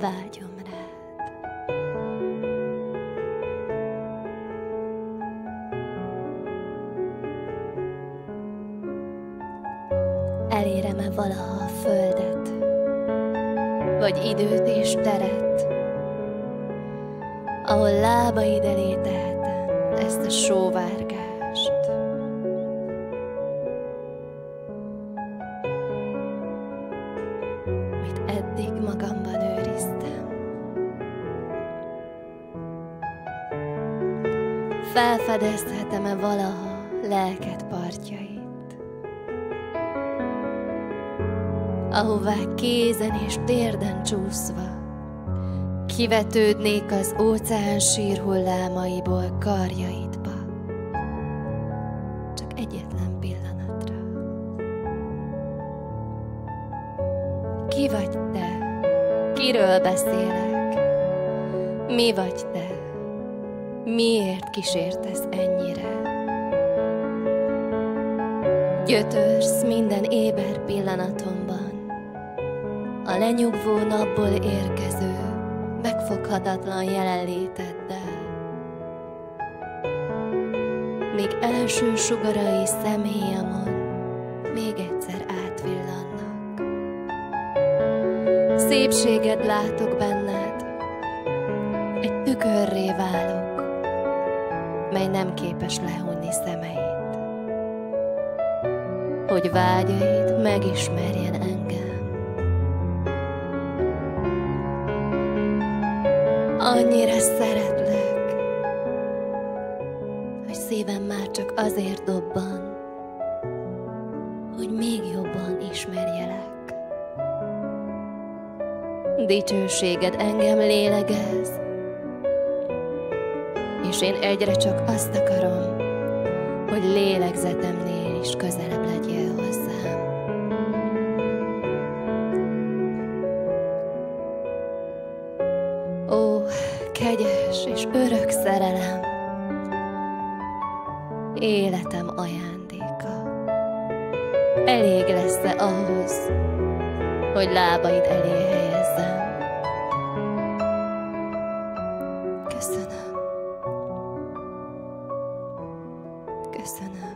vágyom rád. Elérem-e valaha a földet, vagy időt és teret, ahol lábaid elé tehetem ezt a sóvárgát? Felfedezhetem-e valaha lelket partjait? Ahová kézen és térden csúszva kivetődnék az óceán sírhullámaiból karjaidba. Csak egyetlen pillanatra. Ki vagy te? Kiről beszélek? Mi vagy te? Miért kísértesz ennyire? Gyötörsz minden éber pillanatomban, a lenyugvó napból érkező, megfoghatatlan jelenléteddel. Még első sugarai személyamon még egyszer átvillannak. Szépséged látok benned, egy tükörré válok, mely nem képes lehunni szemeit. Hogy vágyait megismerjen engem. Annyira szeretlek, hogy szívem már csak azért dobban, hogy még jobban ismerjelek. Dicsőséged engem lélegez, és én egyre csak azt akarom, hogy lélegzetemnél is közelebb legyél hozzám. Ó, kegyes és örök szerelem, életem ajándéka. Elég lesz-e ahhoz, hogy lábaid elé helyezzem? Persona.